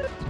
Ha ha ha!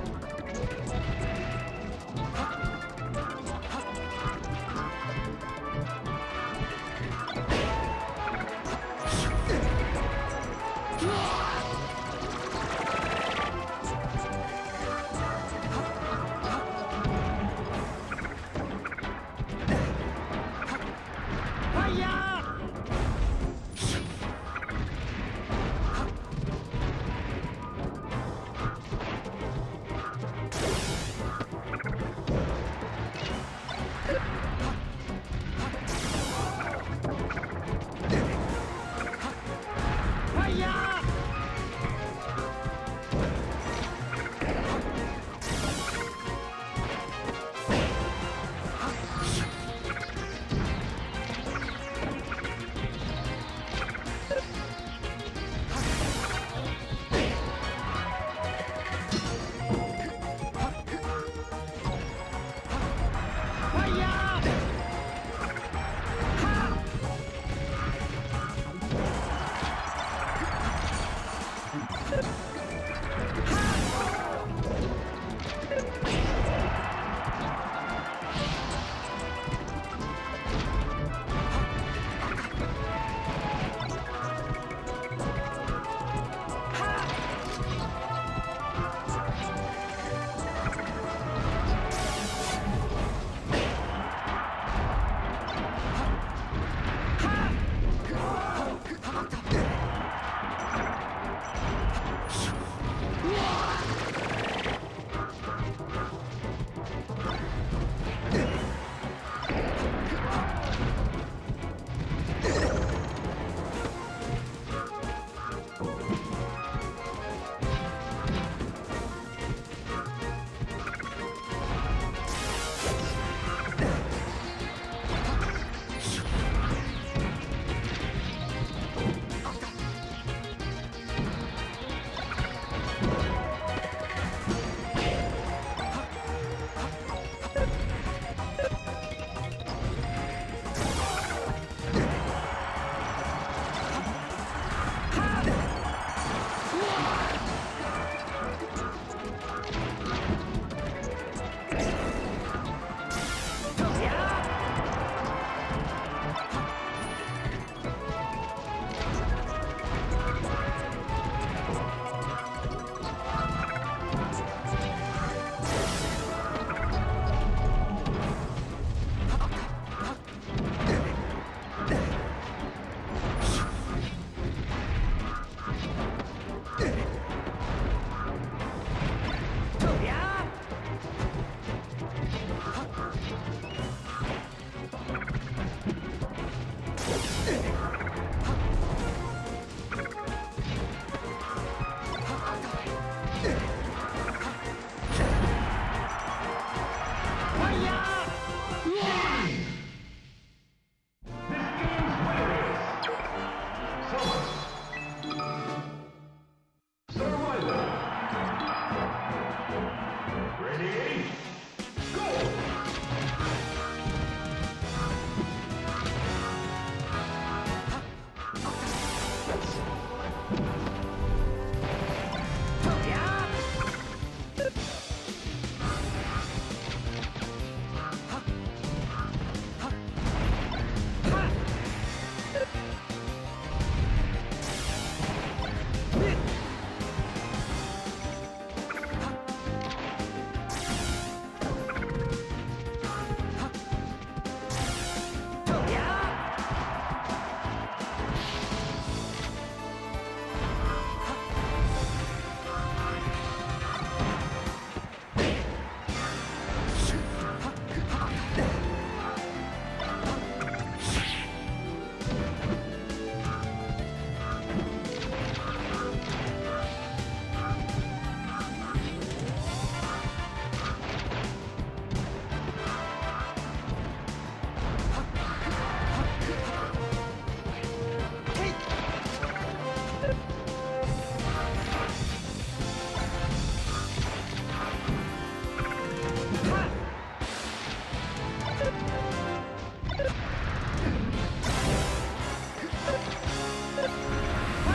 Thomas.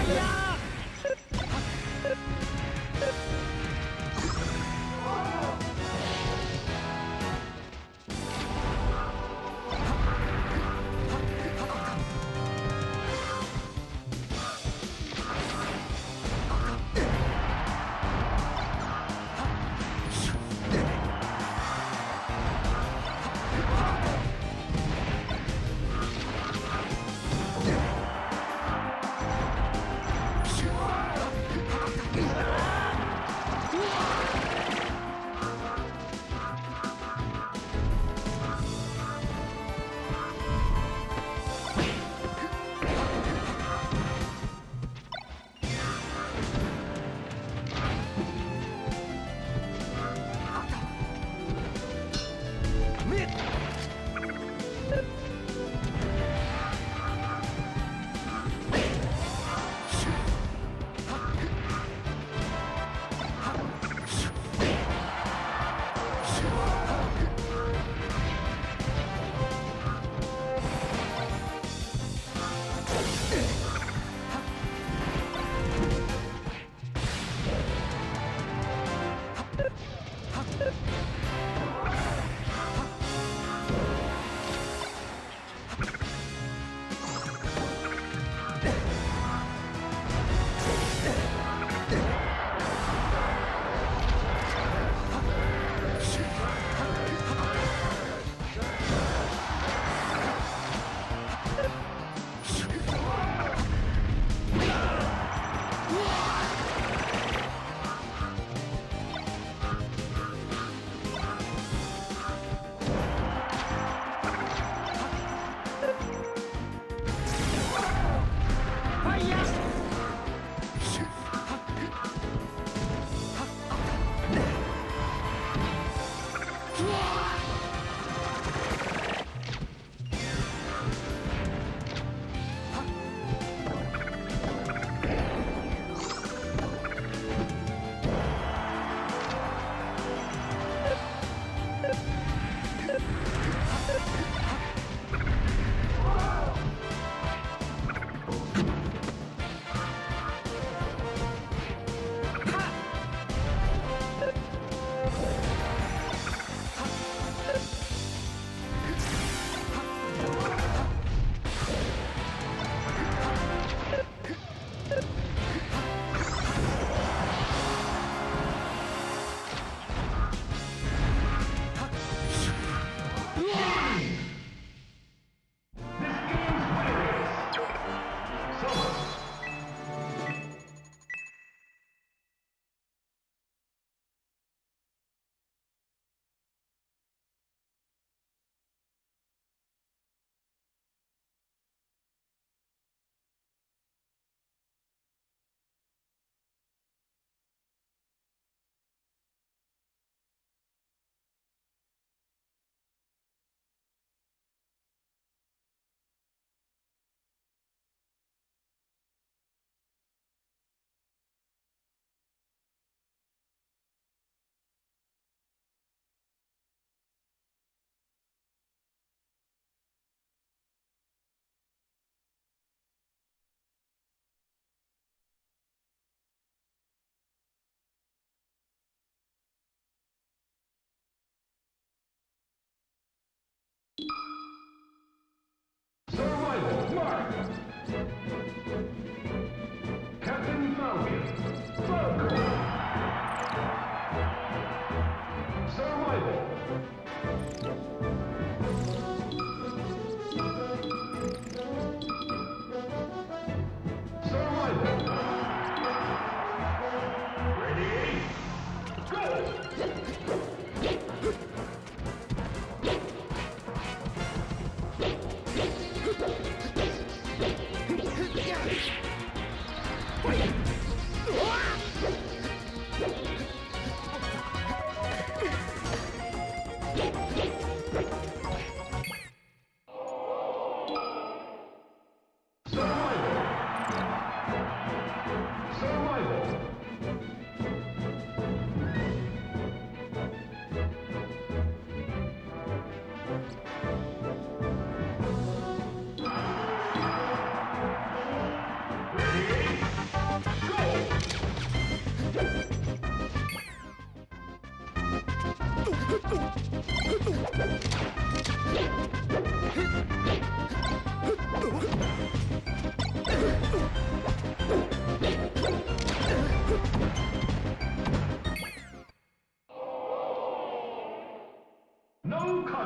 Yeah!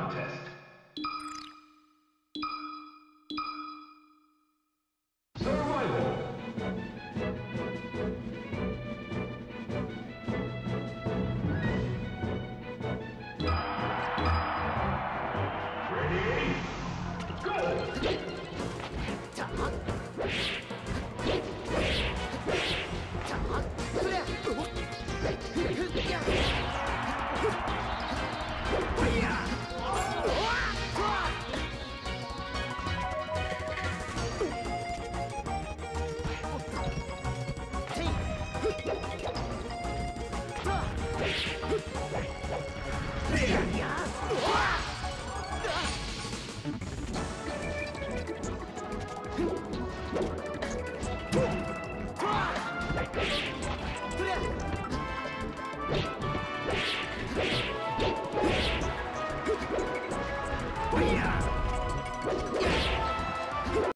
contest. 呀！